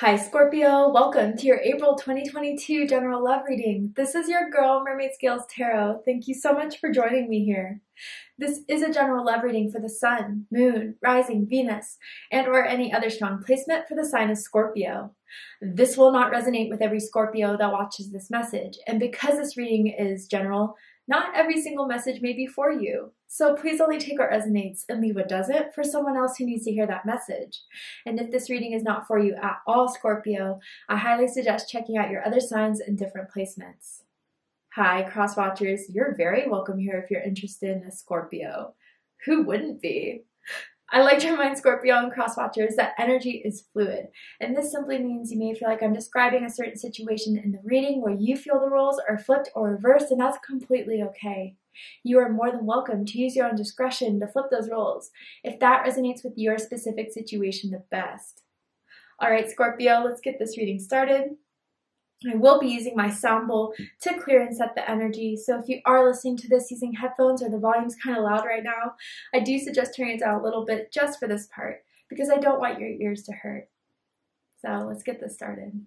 Hi Scorpio, welcome to your April 2022 general love reading. This is your girl Mermaid Scales Tarot. Thank you so much for joining me here. This is a general love reading for the sun, moon, rising, Venus, and or any other strong placement for the sign of Scorpio. This will not resonate with every Scorpio that watches this message, and because this reading is general, not every single message may be for you. So please only take what resonates and leave what doesn't for someone else who needs to hear that message. And if this reading is not for you at all, Scorpio, I highly suggest checking out your other signs and different placements. Hi, cross watchers. You're very welcome here if you're interested in a Scorpio. Who wouldn't be? I like to remind Scorpio and cross watchers that energy is fluid, and this simply means you may feel like I'm describing a certain situation in the reading where you feel the roles are flipped or reversed, and that's completely okay. You are more than welcome to use your own discretion to flip those roles if that resonates with your specific situation the best. All right, Scorpio, let's get this reading started. I will be using my sound bowl to clear and set the energy. So if you are listening to this using headphones or the volume's kind of loud right now, I do suggest turning it down a little bit just for this part because I don't want your ears to hurt. So let's get this started.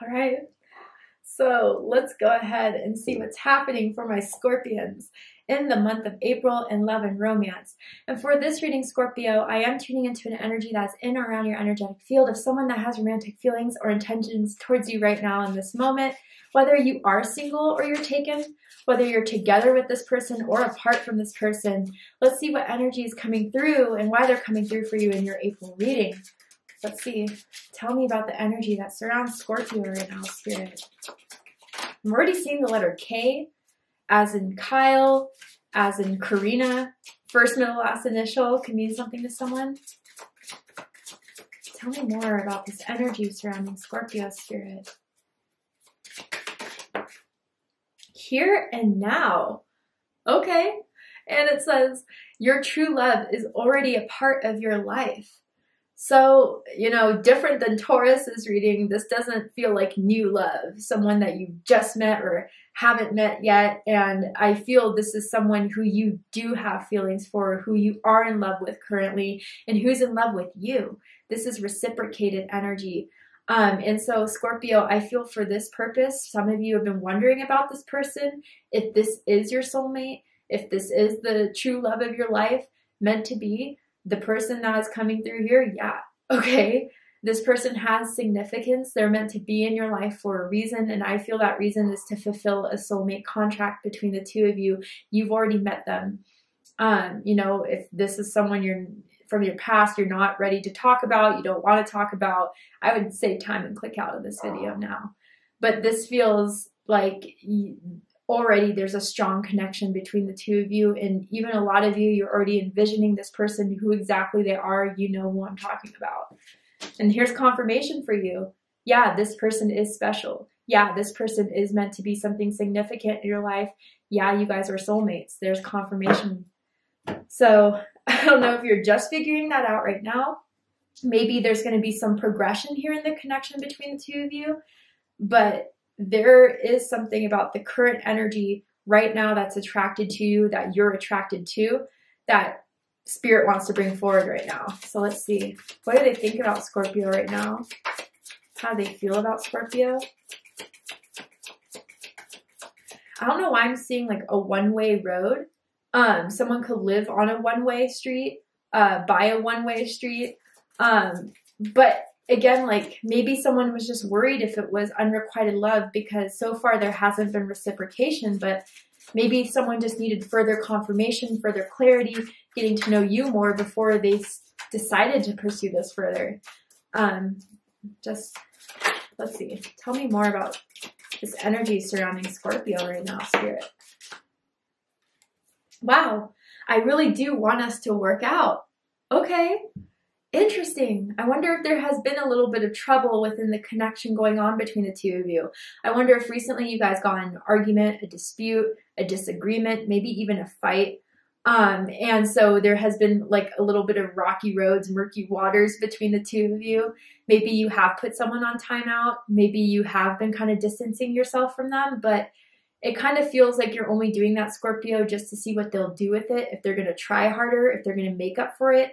All right. So let's go ahead and see what's happening for my Scorpions in the month of April in love and romance. And for this reading, Scorpio, I am tuning into an energy that's in or around your energetic field of someone that has romantic feelings or intentions towards you right now in this moment. Whether you are single or you're taken, whether you're together with this person or apart from this person, let's see what energy is coming through and why they're coming through for you in your April reading. Let's see. Tell me about the energy that surrounds Scorpio right now, Spirit. I'm already seeing the letter K, as in Kyle, as in Karina. First, middle, last initial can mean something to someone. Tell me more about this energy surrounding Scorpio, Spirit. Here and now. Okay. And it says, your true love is already a part of your life. So, you know, different than Taurus's reading, this doesn't feel like new love, someone that you've just met or haven't met yet. And I feel this is someone who you do have feelings for, who you are in love with currently, and who's in love with you. This is reciprocated energy. Um, and so, Scorpio, I feel for this purpose, some of you have been wondering about this person, if this is your soulmate, if this is the true love of your life meant to be the person that is coming through here, yeah, okay, this person has significance. They're meant to be in your life for a reason, and I feel that reason is to fulfill a soulmate contract between the two of you. You've already met them. Um, you know, if this is someone you're from your past you're not ready to talk about, you don't want to talk about, I would save time and click out of this video now. But this feels like already there's a strong connection between the two of you and even a lot of you you're already envisioning this person who exactly they are you know who i'm talking about. And here's confirmation for you. Yeah this person is special. Yeah this person is meant to be something significant in your life. Yeah you guys are soulmates. There's confirmation. So i don't know if you're just figuring that out right now. Maybe there's going to be some progression here in the connection between the two of you but there is something about the current energy right now that's attracted to you, that you're attracted to, that spirit wants to bring forward right now. So let's see. What do they think about Scorpio right now? How do they feel about Scorpio? I don't know why I'm seeing like a one-way road. Um, someone could live on a one-way street, uh, by a one-way street. Um, but again, like maybe someone was just worried if it was unrequited love because so far there hasn't been reciprocation, but maybe someone just needed further confirmation, further clarity, getting to know you more before they decided to pursue this further. Um, just let's see. Tell me more about this energy surrounding Scorpio right now, Spirit. Wow, I really do want us to work out. Okay, Interesting. I wonder if there has been a little bit of trouble within the connection going on between the two of you. I wonder if recently you guys got an argument, a dispute, a disagreement, maybe even a fight. Um, and so there has been like a little bit of rocky roads, murky waters between the two of you. Maybe you have put someone on timeout. Maybe you have been kind of distancing yourself from them, but it kind of feels like you're only doing that, Scorpio, just to see what they'll do with it, if they're going to try harder, if they're going to make up for it.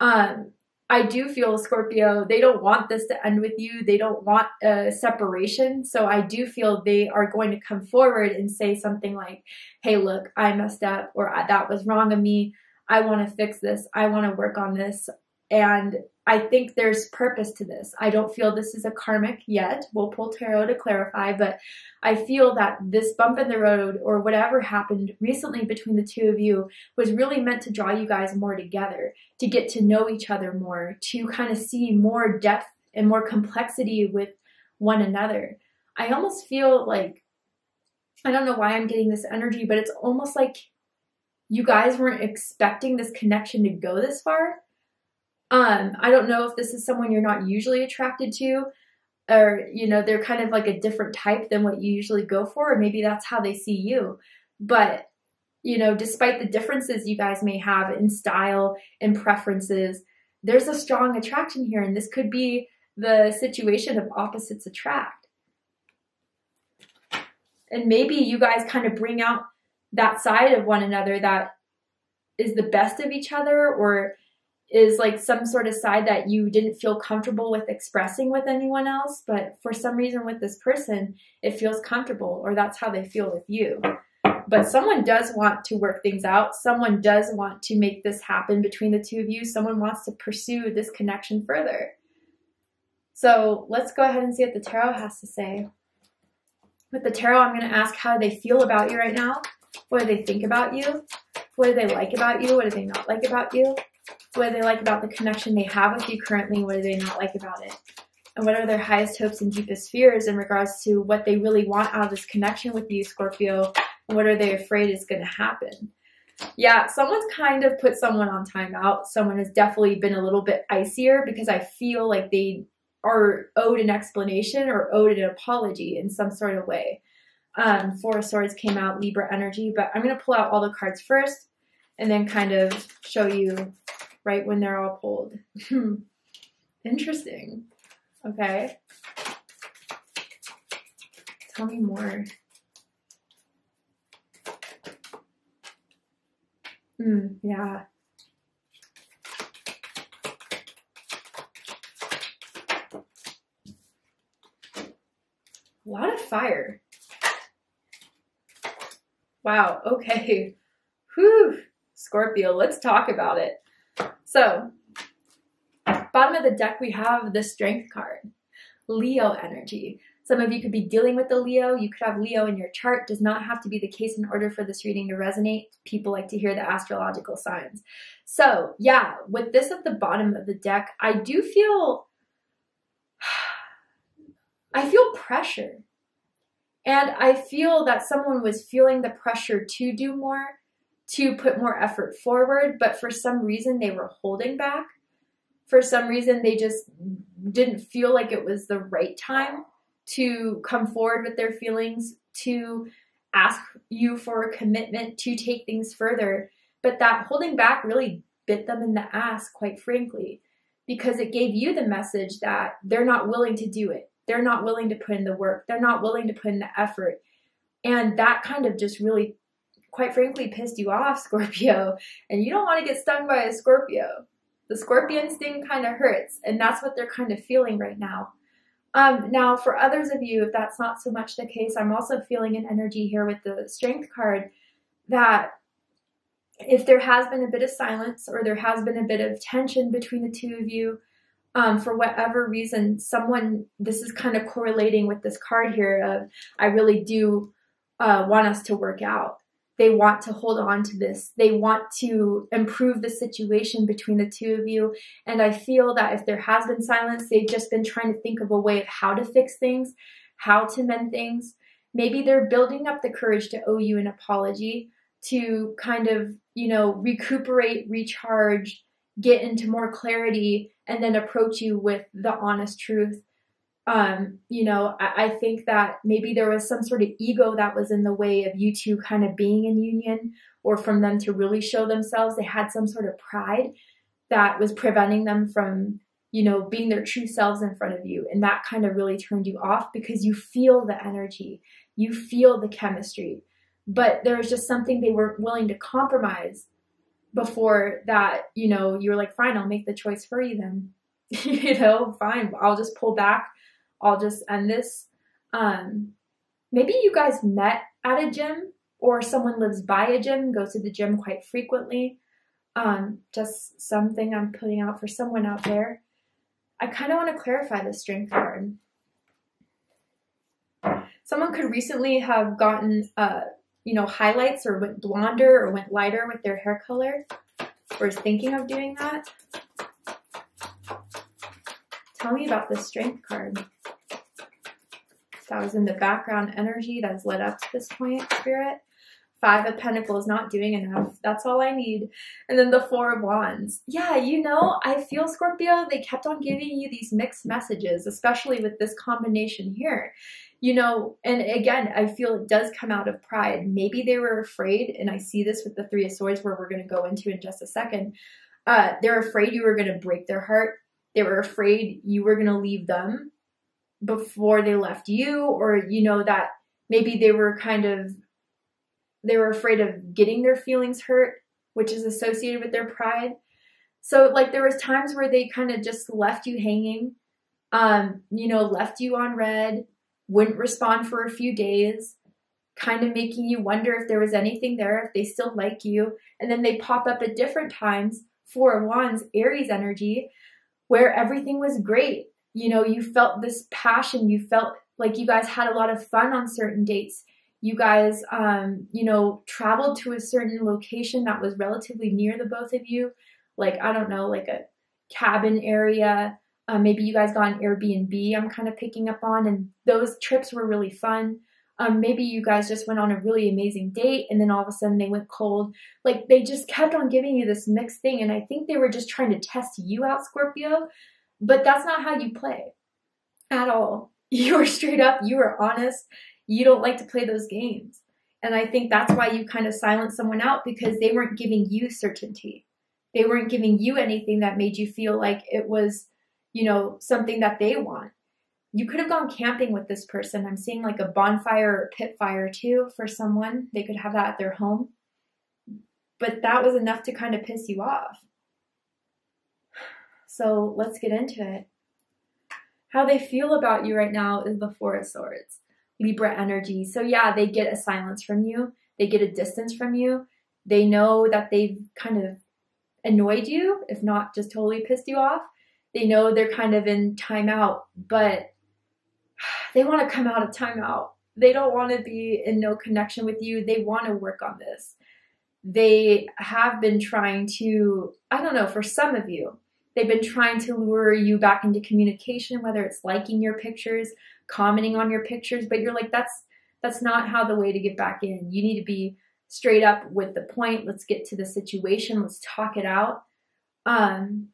Um, I do feel Scorpio, they don't want this to end with you. They don't want a separation. So I do feel they are going to come forward and say something like, hey, look, I messed up, or that was wrong of me. I want to fix this. I want to work on this. And I think there's purpose to this. I don't feel this is a karmic yet. We'll pull tarot to clarify, but I feel that this bump in the road or whatever happened recently between the two of you was really meant to draw you guys more together, to get to know each other more, to kind of see more depth and more complexity with one another. I almost feel like, I don't know why I'm getting this energy, but it's almost like you guys weren't expecting this connection to go this far um, I don't know if this is someone you're not usually attracted to, or you know, they're kind of like a different type than what you usually go for, or maybe that's how they see you. But you know, despite the differences you guys may have in style and preferences, there's a strong attraction here, and this could be the situation of opposites attract. And maybe you guys kind of bring out that side of one another that is the best of each other, or is like some sort of side that you didn't feel comfortable with expressing with anyone else, but for some reason with this person, it feels comfortable or that's how they feel with you. But someone does want to work things out. Someone does want to make this happen between the two of you. Someone wants to pursue this connection further. So let's go ahead and see what the tarot has to say. With the tarot, I'm going to ask how they feel about you right now. What do they think about you? What do they like about you? What do they not like about you? What do they like about the connection they have with you currently? What do they not like about it? And what are their highest hopes and deepest fears in regards to what they really want out of this connection with you, Scorpio? And what are they afraid is going to happen? Yeah, someone's kind of put someone on timeout. Someone has definitely been a little bit icier because I feel like they are owed an explanation or owed an apology in some sort of way. Um, Four of Swords came out, Libra energy, but I'm going to pull out all the cards first and then kind of show you right when they're all pulled. Interesting. Okay. Tell me more. Hmm, yeah. A lot of fire. Wow, okay. Whew. Scorpio, let's talk about it. So, bottom of the deck, we have the Strength card, Leo energy. Some of you could be dealing with the Leo. You could have Leo in your chart. Does not have to be the case in order for this reading to resonate. People like to hear the astrological signs. So, yeah, with this at the bottom of the deck, I do feel I feel pressure. And I feel that someone was feeling the pressure to do more to put more effort forward, but for some reason they were holding back. For some reason they just didn't feel like it was the right time to come forward with their feelings, to ask you for a commitment, to take things further. But that holding back really bit them in the ass, quite frankly, because it gave you the message that they're not willing to do it. They're not willing to put in the work. They're not willing to put in the effort. And that kind of just really quite frankly pissed you off, Scorpio, and you don't want to get stung by a Scorpio. The scorpion sting kind of hurts, and that's what they're kind of feeling right now. Um, now, for others of you, if that's not so much the case, I'm also feeling an energy here with the strength card that if there has been a bit of silence or there has been a bit of tension between the two of you, um, for whatever reason, someone, this is kind of correlating with this card here of, I really do uh, want us to work out. They want to hold on to this. They want to improve the situation between the two of you. And I feel that if there has been silence, they've just been trying to think of a way of how to fix things, how to mend things. Maybe they're building up the courage to owe you an apology, to kind of, you know, recuperate, recharge, get into more clarity and then approach you with the honest truth. Um, you know, I, I think that maybe there was some sort of ego that was in the way of you two kind of being in union or from them to really show themselves. They had some sort of pride that was preventing them from, you know, being their true selves in front of you. And that kind of really turned you off because you feel the energy, you feel the chemistry. But there was just something they weren't willing to compromise before that, you know, you were like, fine, I'll make the choice for you then. you know, fine, I'll just pull back. I'll just end this. Um, maybe you guys met at a gym or someone lives by a gym, goes to the gym quite frequently. Um, just something I'm putting out for someone out there. I kind of want to clarify the strength card. Someone could recently have gotten uh, you know, highlights or went blonder or went lighter with their hair color or is thinking of doing that, tell me about the strength card. That was in the background energy that's led up to this point, Spirit. Five of Pentacles not doing enough. That's all I need. And then the Four of Wands. Yeah, you know, I feel Scorpio, they kept on giving you these mixed messages, especially with this combination here you know, and again, I feel it does come out of pride. Maybe they were afraid, and I see this with the Three of Swords, where we're going to go into in just a second. Uh, they're afraid you were going to break their heart. They were afraid you were going to leave them before they left you, or you know that maybe they were kind of they were afraid of getting their feelings hurt, which is associated with their pride. So like there was times where they kind of just left you hanging, um, you know, left you on read wouldn't respond for a few days, kind of making you wonder if there was anything there, if they still like you. And then they pop up at different times, Four of Wands, Aries energy, where everything was great. You know, you felt this passion, you felt like you guys had a lot of fun on certain dates. You guys, um, you know, traveled to a certain location that was relatively near the both of you, like, I don't know, like a cabin area uh, maybe you guys got an Airbnb, I'm kind of picking up on, and those trips were really fun. Um, maybe you guys just went on a really amazing date and then all of a sudden they went cold. Like they just kept on giving you this mixed thing. And I think they were just trying to test you out, Scorpio. But that's not how you play at all. You are straight up, you are honest. You don't like to play those games. And I think that's why you kind of silenced someone out because they weren't giving you certainty. They weren't giving you anything that made you feel like it was you know, something that they want. You could have gone camping with this person. I'm seeing like a bonfire or pit fire too for someone. They could have that at their home. But that was enough to kind of piss you off. So let's get into it. How they feel about you right now is the Four of Swords, Libra energy. So, yeah, they get a silence from you, they get a distance from you. They know that they've kind of annoyed you, if not just totally pissed you off they know they're kind of in timeout, but they want to come out of timeout. They don't want to be in no connection with you. They want to work on this. They have been trying to, I don't know, for some of you, they've been trying to lure you back into communication, whether it's liking your pictures, commenting on your pictures, but you're like, that's that's not how the way to get back in. You need to be straight up with the point. Let's get to the situation. Let's talk it out. Um,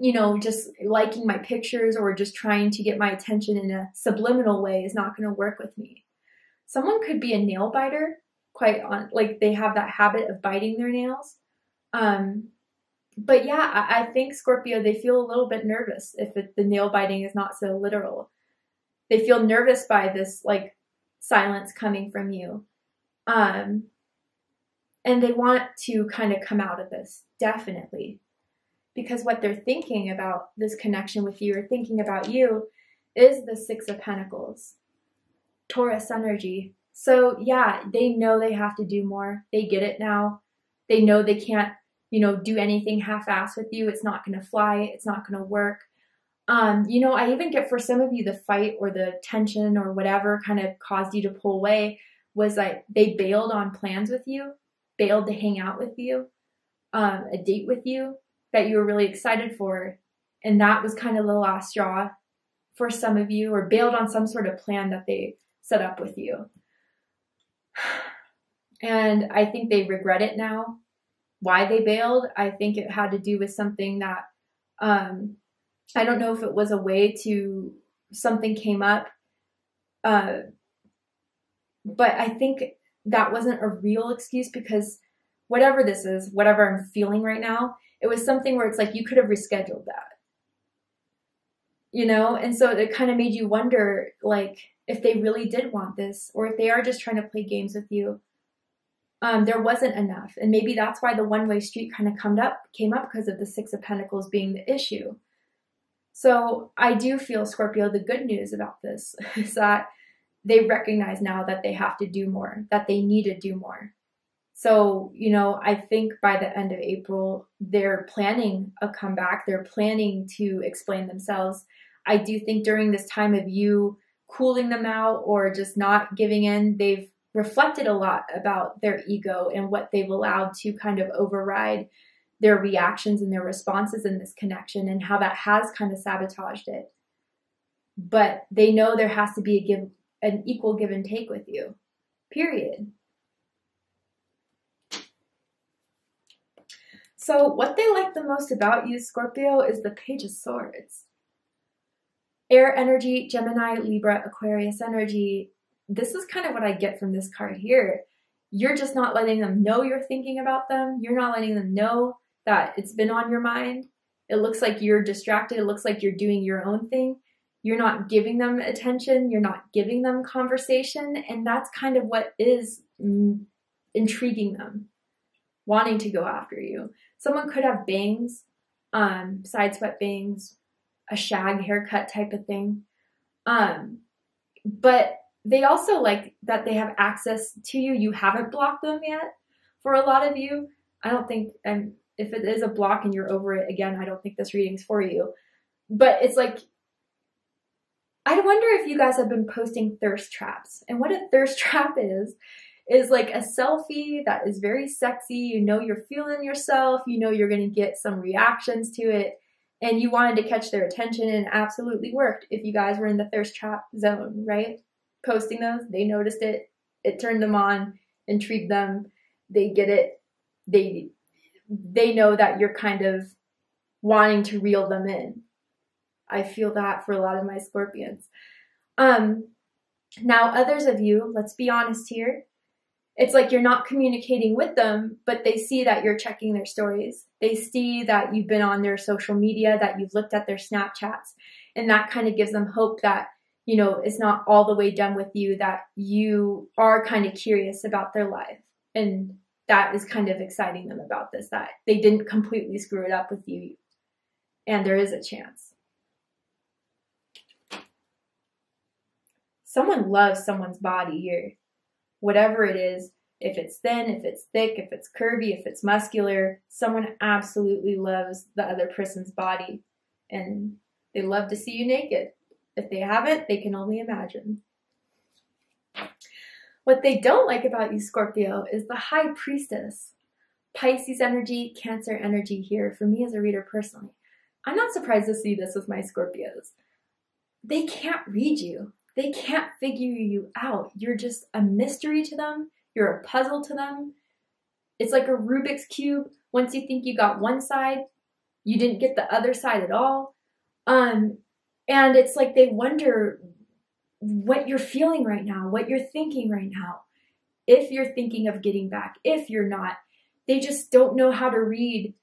you know, just liking my pictures or just trying to get my attention in a subliminal way is not going to work with me. Someone could be a nail biter, quite on, like they have that habit of biting their nails. Um, but yeah, I, I think Scorpio, they feel a little bit nervous if it, the nail biting is not so literal. They feel nervous by this like silence coming from you. Um, and they want to kind of come out of this, definitely because what they're thinking about this connection with you or thinking about you is the Six of Pentacles, Taurus energy. So, yeah, they know they have to do more. They get it now. They know they can't, you know, do anything half ass with you. It's not going to fly, it's not going to work. Um, you know, I even get for some of you the fight or the tension or whatever kind of caused you to pull away was like they bailed on plans with you, bailed to hang out with you, um, a date with you, that you were really excited for. And that was kind of the last straw for some of you, or bailed on some sort of plan that they set up with you. And I think they regret it now. Why they bailed. I think it had to do with something that um, I don't know if it was a way to something came up, uh, but I think that wasn't a real excuse because whatever this is, whatever I'm feeling right now, it was something where it's like you could have rescheduled that. You know, and so it kind of made you wonder like if they really did want this or if they are just trying to play games with you. Um, there wasn't enough. And maybe that's why the one way street kind of come up came up because of the six of pentacles being the issue. So I do feel Scorpio, the good news about this is that they recognize now that they have to do more, that they need to do more. So, you know, I think by the end of April, they're planning a comeback. They're planning to explain themselves. I do think during this time of you cooling them out or just not giving in, they've reflected a lot about their ego and what they've allowed to kind of override their reactions and their responses in this connection and how that has kind of sabotaged it. But they know there has to be a give an equal give and take with you. Period. So, what they like the most about you, Scorpio, is the Page of Swords. Air energy, Gemini, Libra, Aquarius energy. This is kind of what I get from this card here. You're just not letting them know you're thinking about them. You're not letting them know that it's been on your mind. It looks like you're distracted. It looks like you're doing your own thing. You're not giving them attention. You're not giving them conversation. And that's kind of what is intriguing them, wanting to go after you. Someone could have bangs, um, side swept bangs, a shag haircut type of thing. Um, but they also like that they have access to you. You haven't blocked them yet. For a lot of you, I don't think, and if it is a block and you're over it, again, I don't think this reading's for you. But it's like, I wonder if you guys have been posting thirst traps. And what a thirst trap is, is like a selfie that is very sexy. You know you're feeling yourself. You know you're going to get some reactions to it. And you wanted to catch their attention and absolutely worked if you guys were in the thirst trap zone, right? Posting those, they noticed it. It turned them on, intrigued them. They get it. They they know that you're kind of wanting to reel them in. I feel that for a lot of my scorpions. Um, now, others of you, let's be honest here, it's like you're not communicating with them, but they see that you're checking their stories. They see that you've been on their social media, that you've looked at their Snapchats, and that kind of gives them hope that, you know, it's not all the way done with you, that you are kind of curious about their life. And that is kind of exciting them about this, that they didn't completely screw it up with you, and there is a chance. Someone loves someone's body here whatever it is, if it's thin, if it's thick, if it's curvy, if it's muscular, someone absolutely loves the other person's body and they love to see you naked. If they haven't, they can only imagine. What they don't like about you, Scorpio, is the high priestess. Pisces energy, Cancer energy here for me as a reader personally. I'm not surprised to see this with my Scorpios. They can't read you. They can't figure you out. You're just a mystery to them. You're a puzzle to them. It's like a Rubik's Cube. Once you think you got one side, you didn't get the other side at all. Um, and it's like they wonder what you're feeling right now, what you're thinking right now. If you're thinking of getting back, if you're not, they just don't know how to read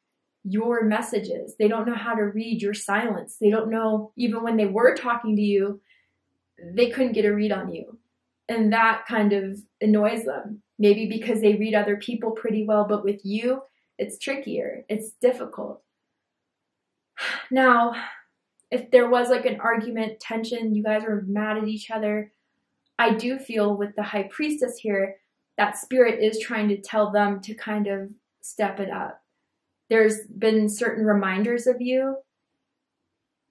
your messages. They don't know how to read your silence. They don't know, even when they were talking to you, they couldn't get a read on you. And that kind of annoys them. Maybe because they read other people pretty well, but with you, it's trickier. It's difficult. Now, if there was like an argument, tension, you guys were mad at each other, I do feel with the high priestess here, that spirit is trying to tell them to kind of step it up. There's been certain reminders of you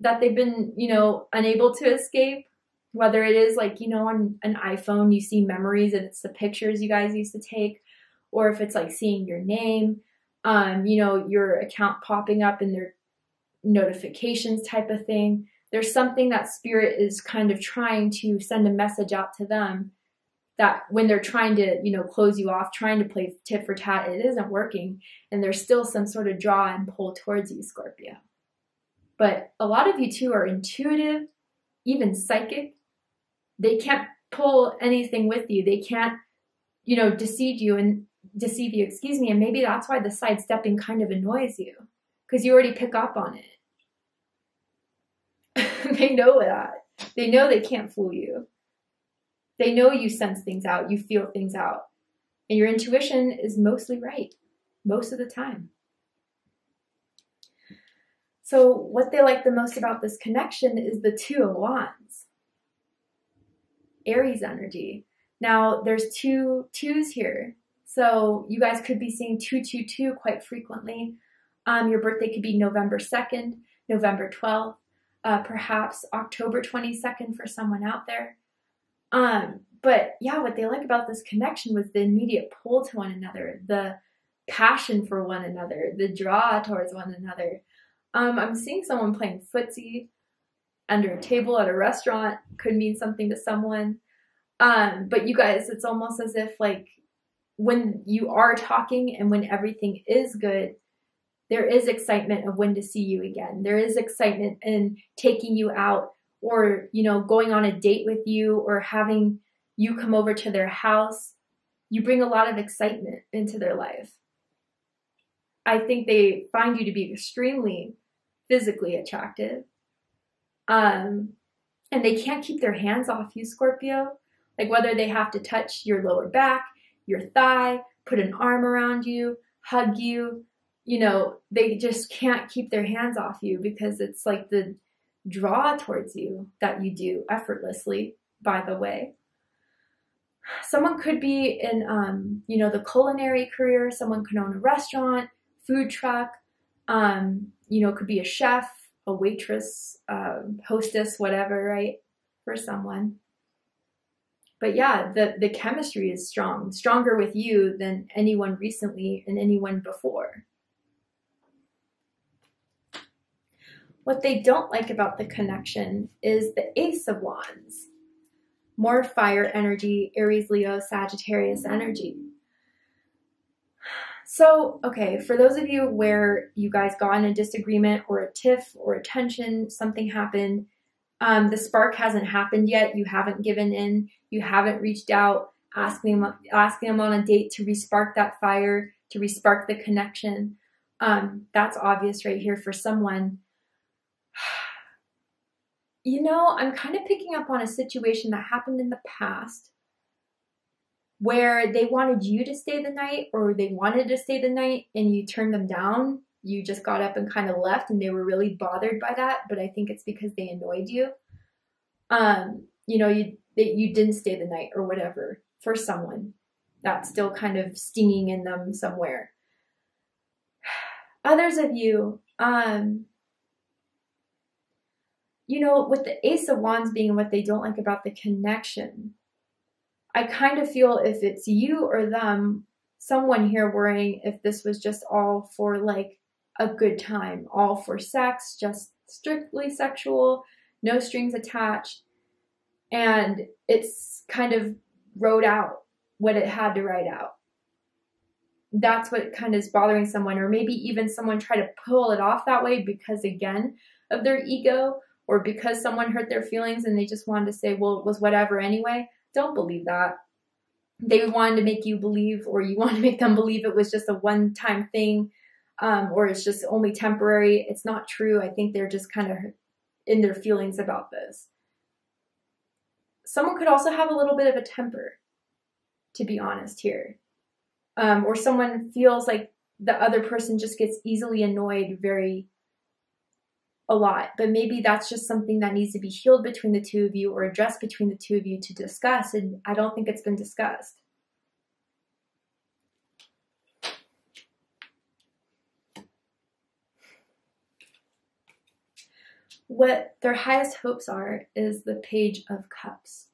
that they've been, you know, unable to escape whether it is like you know on an iphone you see memories and it's the pictures you guys used to take or if it's like seeing your name um, you know your account popping up in their notifications type of thing there's something that spirit is kind of trying to send a message out to them that when they're trying to, you know, close you off, trying to play tit for tat, it isn't working. And there's still some sort of draw and pull towards you, Scorpio. But a lot of you too are intuitive, even psychic. They can't pull anything with you. They can't, you know, deceive you and deceive you, excuse me. And maybe that's why the sidestepping kind of annoys you because you already pick up on it. they know that. They know they can't fool you. They know you sense things out, you feel things out. And your intuition is mostly right most of the time. So, what they like the most about this connection is the Two of Wands, Aries energy. Now, there's two twos here. So, you guys could be seeing 222 quite frequently. Um, your birthday could be November 2nd, November 12th, uh, perhaps October 22nd for someone out there. Um, but yeah, what they like about this connection was the immediate pull to one another, the passion for one another, the draw towards one another. Um, I'm seeing someone playing footsie under a table at a restaurant could mean something to someone. Um, but you guys, it's almost as if like when you are talking and when everything is good, there is excitement of when to see you again. There is excitement in taking you out or, you know, going on a date with you or having you come over to their house. You bring a lot of excitement into their life. I think they find you to be extremely physically attractive. Um, and they can't keep their hands off you, Scorpio. Like whether they have to touch your lower back, your thigh, put an arm around you, hug you, you know, they just can't keep their hands off you because it's like the draw towards you that you do effortlessly, by the way. Someone could be in, um, you know, the culinary career. Someone could own a restaurant, food truck. Um, you know, could be a chef, a waitress, um, hostess, whatever, right? For someone. But yeah, the, the chemistry is strong, stronger with you than anyone recently and anyone before. What they don't like about the connection is the Ace of Wands. More fire energy, Aries, Leo, Sagittarius energy. So, okay, for those of you where you guys got in a disagreement or a tiff or a tension, something happened, um, the spark hasn't happened yet, you haven't given in, you haven't reached out, asking them, asking them on a date to respark that fire, to respark the connection. Um, that's obvious right here for someone you know, I'm kind of picking up on a situation that happened in the past where they wanted you to stay the night or they wanted to stay the night and you turned them down. You just got up and kind of left and they were really bothered by that, but I think it's because they annoyed you. Um, you know, you you didn't stay the night or whatever for someone. That's still kind of stinging in them somewhere. Others of you, um, you know, with the Ace of Wands being what they don't like about the connection, I kind of feel if it's you or them, someone here worrying if this was just all for like a good time, all for sex, just strictly sexual, no strings attached. And it's kind of wrote out what it had to write out. That's what kind of is bothering someone, or maybe even someone try to pull it off that way because, again, of their ego or because someone hurt their feelings and they just wanted to say, well, it was whatever anyway. Don't believe that. They wanted to make you believe, or you want to make them believe it was just a one time thing, um, or it's just only temporary. It's not true. I think they're just kind of in their feelings about this. Someone could also have a little bit of a temper, to be honest, here. Um, or someone feels like the other person just gets easily annoyed very a lot, but maybe that's just something that needs to be healed between the two of you or addressed between the two of you to discuss. And I don't think it's been discussed. What their highest hopes are is the Page of Cups.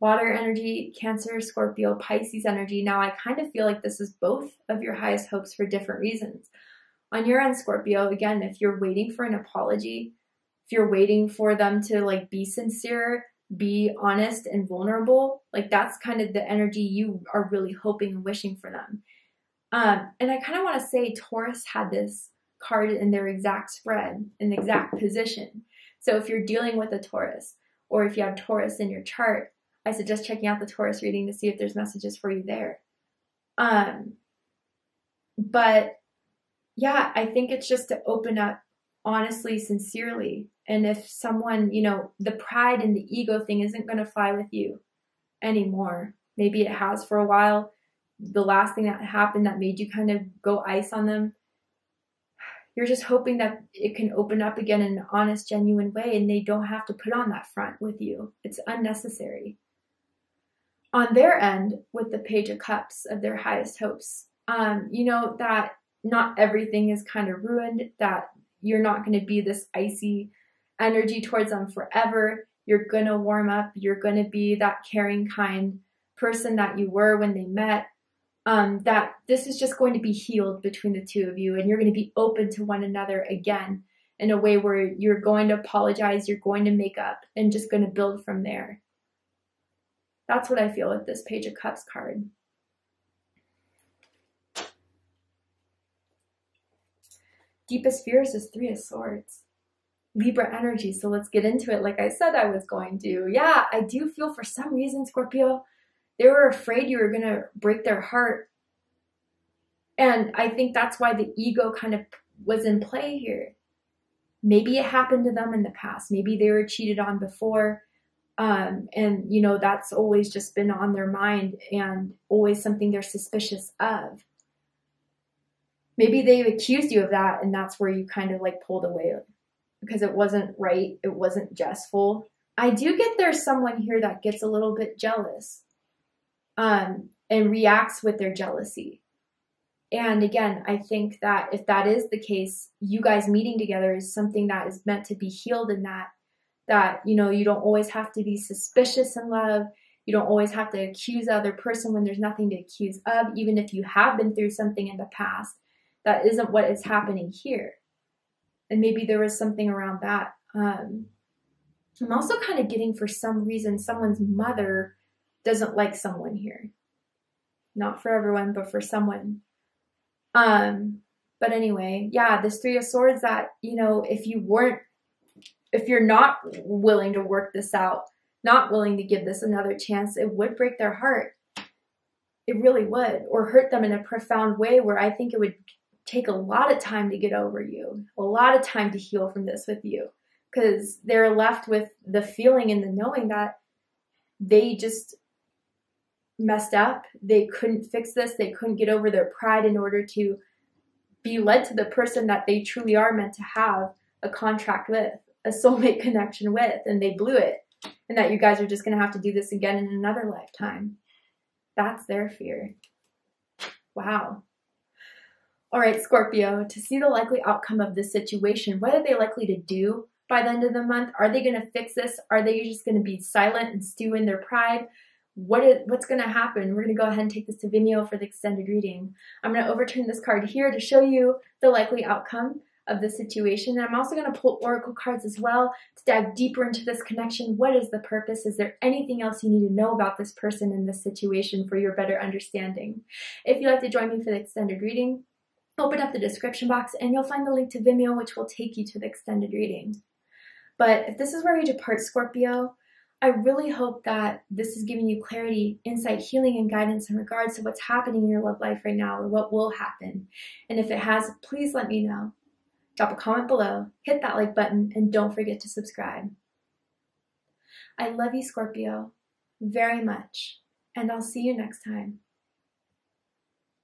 Water energy, Cancer, Scorpio, Pisces energy. Now, I kind of feel like this is both of your highest hopes for different reasons on your end, Scorpio, again, if you're waiting for an apology, if you're waiting for them to like be sincere, be honest and vulnerable. Like that's kind of the energy you are really hoping and wishing for them. Um, and I kind of want to say Taurus had this card in their exact spread, in the exact position. So if you're dealing with a Taurus, or if you have Taurus in your chart, I suggest checking out the Taurus reading to see if there's messages for you there. Um, but yeah, I think it's just to open up honestly, sincerely. And if someone, you know, the pride and the ego thing isn't going to fly with you anymore, maybe it has for a while. The last thing that happened that made you kind of go ice on them, you're just hoping that it can open up again in an honest, genuine way and they don't have to put on that front with you. It's unnecessary. On their end, with the Page of Cups of their highest hopes, um, you know, that not everything is kind of ruined, that you're not going to be this icy energy towards them forever. You're going to warm up. You're going to be that caring, kind person that you were when they met. Um, that this is just going to be healed between the two of you, and you're going to be open to one another again in a way where you're going to apologize, you're going to make up, and just going to build from there. That's what I feel with this Page of Cups card. Deepest fears is Three of Swords. Libra energy, so let's get into it like I said I was going to. Yeah, I do feel for some reason, Scorpio, they were afraid you were going to break their heart. And I think that's why the ego kind of was in play here. Maybe it happened to them in the past. Maybe they were cheated on before. Um, and, you know, that's always just been on their mind and always something they're suspicious of maybe they've accused you of that and that's where you kind of like pulled away because it wasn't right it wasn't jestful. I do get there's someone here that gets a little bit jealous um, and reacts with their jealousy. And again i think that if that is the case you guys meeting together is something that is meant to be healed in that that you know you don't always have to be suspicious in love. You don't always have to accuse the other person when there's nothing to accuse of even if you have been through something in the past that isn't what is happening here. And maybe there was something around that. Um, I'm also kind of getting for some reason someone's mother doesn't like someone here. Not for everyone, but for someone. Um, but anyway, yeah, this Three of Swords that, you know, if you weren't, if you're not willing to work this out, not willing to give this another chance, it would break their heart. It really would, or hurt them in a profound way where I think it would take a lot of time to get over you, a lot of time to heal from this with you, because they're left with the feeling and the knowing that they just messed up. They couldn't fix this. They couldn't get over their pride in order to be led to the person that they truly are meant to have a contract with, a soulmate connection with, and they blew it. And that you guys are just going to have to do this again in another lifetime. That's their fear. Wow. All right, Scorpio, to see the likely outcome of this situation, what are they likely to do by the end of the month? Are they going to fix this? Are they just going to be silent and stew in their pride? What is what's going to happen? We're going to go ahead and take this to Vimeo for the extended reading. I'm going to overturn this card here to show you the likely outcome of the situation. And I'm also going to pull oracle cards as well to dive deeper into this connection. What is the purpose? Is there anything else you need to know about this person in this situation for your better understanding? If you'd like to join me for the extended reading, open up the description box and you'll find the link to Vimeo, which will take you to the extended reading. But if this is where you depart, Scorpio, I really hope that this is giving you clarity, insight, healing, and guidance in regards to what's happening in your love life right now or what will happen. And if it has, please let me know. Drop a comment below, hit that like button, and don't forget to subscribe. I love you, Scorpio, very much, and I'll see you next time.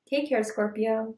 Take care, Scorpio.